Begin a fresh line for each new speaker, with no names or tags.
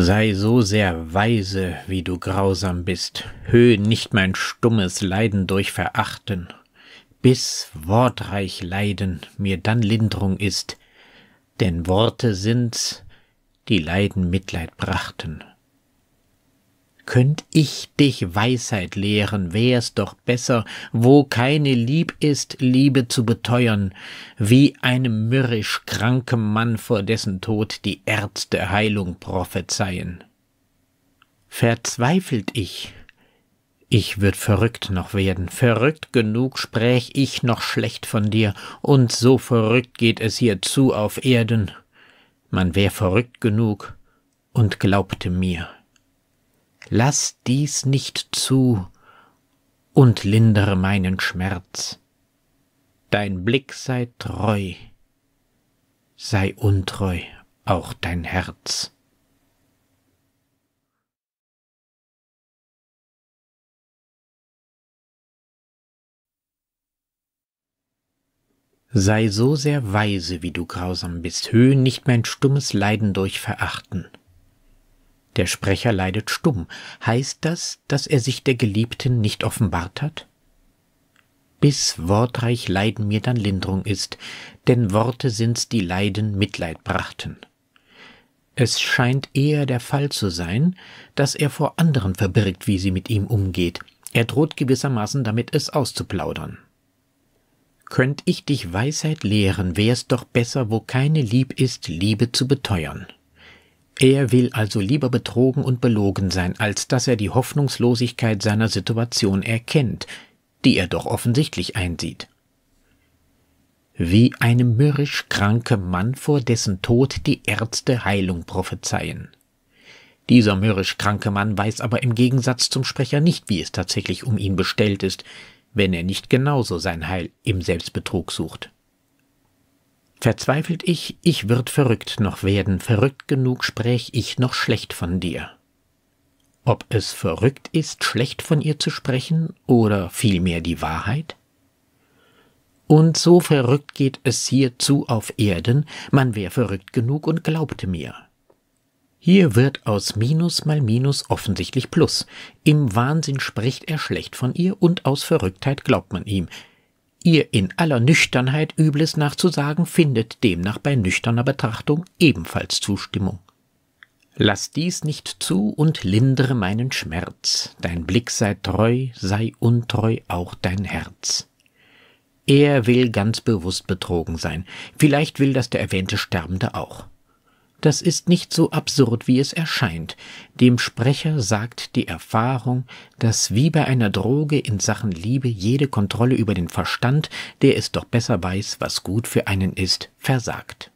Sei so sehr weise, wie du grausam bist, höhe nicht mein stummes Leiden durch Verachten, bis wortreich Leiden mir dann Lindrung ist, denn Worte sind's, die Leiden Mitleid brachten. Könnt ich dich Weisheit lehren, wär's doch besser, wo keine Lieb ist, Liebe zu beteuern, wie einem mürrisch krankem Mann, vor dessen Tod die Ärzte Heilung prophezeien. Verzweifelt ich, ich würd verrückt noch werden, verrückt genug spräch ich noch schlecht von dir, und so verrückt geht es hier zu auf Erden. Man wär verrückt genug und glaubte mir lass dies nicht zu und lindere meinen Schmerz. Dein Blick sei treu, sei untreu auch dein Herz. Sei so sehr weise, wie du grausam bist, höhe nicht mein stummes Leiden durch Verachten. Der Sprecher leidet stumm. Heißt das, dass er sich der Geliebten nicht offenbart hat? Bis wortreich Leiden mir dann Lindrung ist, denn Worte sind's, die Leiden Mitleid brachten. Es scheint eher der Fall zu sein, dass er vor anderen verbirgt, wie sie mit ihm umgeht. Er droht gewissermaßen damit, es auszuplaudern. Könnt ich dich Weisheit lehren, wär's doch besser, wo keine Lieb ist, Liebe zu beteuern. Er will also lieber betrogen und belogen sein, als dass er die Hoffnungslosigkeit seiner Situation erkennt, die er doch offensichtlich einsieht. Wie einem mürrisch kranke Mann, vor dessen Tod die Ärzte Heilung prophezeien. Dieser mürrisch kranke Mann weiß aber im Gegensatz zum Sprecher nicht, wie es tatsächlich um ihn bestellt ist, wenn er nicht genauso sein Heil im Selbstbetrug sucht. Verzweifelt ich, ich würd verrückt noch werden, verrückt genug spräch ich noch schlecht von dir. Ob es verrückt ist, schlecht von ihr zu sprechen, oder vielmehr die Wahrheit? Und so verrückt geht es hier zu auf Erden, man wär verrückt genug und glaubte mir. Hier wird aus Minus mal Minus offensichtlich Plus. Im Wahnsinn spricht er schlecht von ihr und aus Verrücktheit glaubt man ihm. Ihr in aller Nüchternheit Übles nachzusagen, findet demnach bei nüchterner Betrachtung ebenfalls Zustimmung. Lass dies nicht zu und lindere meinen Schmerz, dein Blick sei treu, sei untreu auch dein Herz. Er will ganz bewusst betrogen sein, vielleicht will das der erwähnte Sterbende auch. Das ist nicht so absurd, wie es erscheint. Dem Sprecher sagt die Erfahrung, dass wie bei einer Droge in Sachen Liebe jede Kontrolle über den Verstand, der es doch besser weiß, was gut für einen ist, versagt.